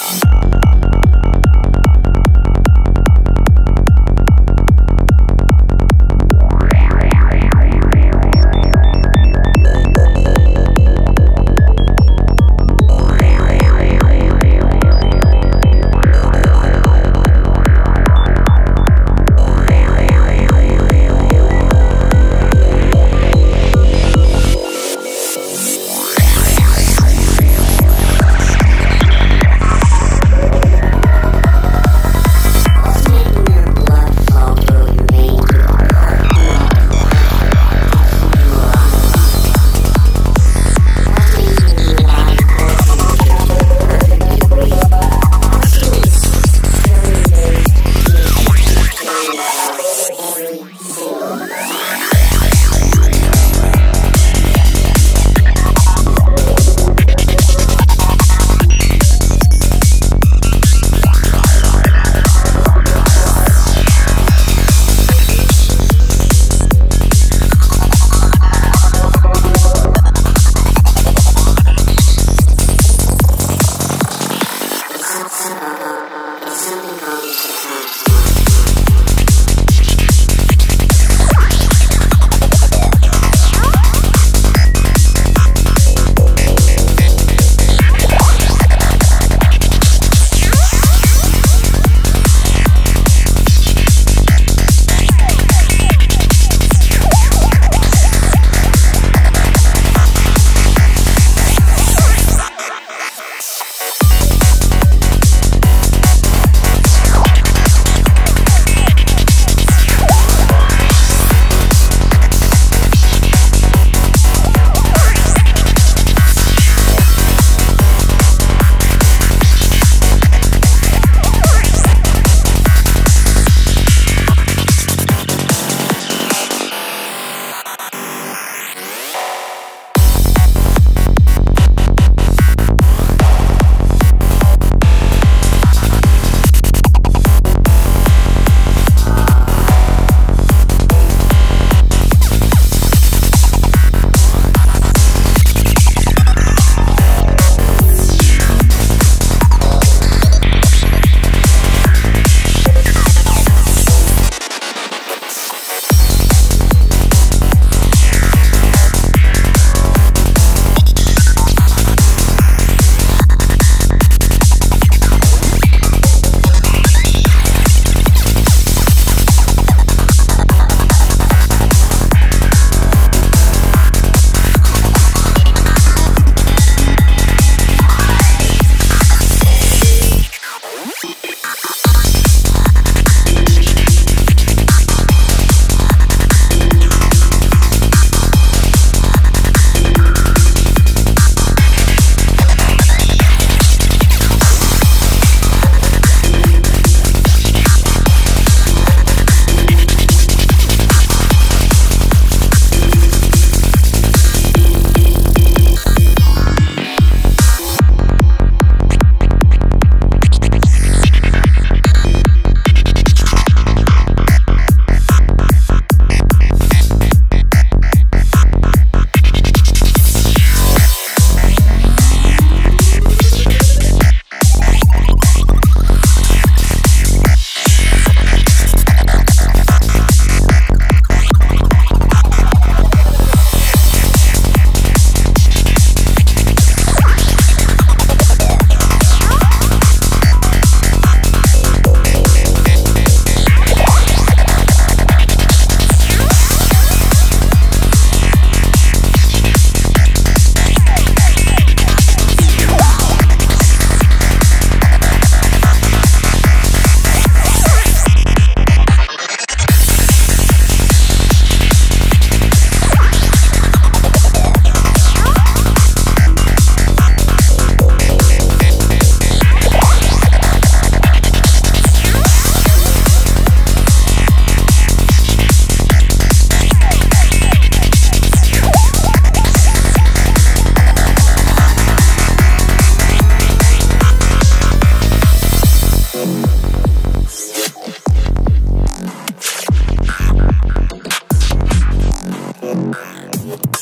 Thank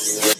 Podcast.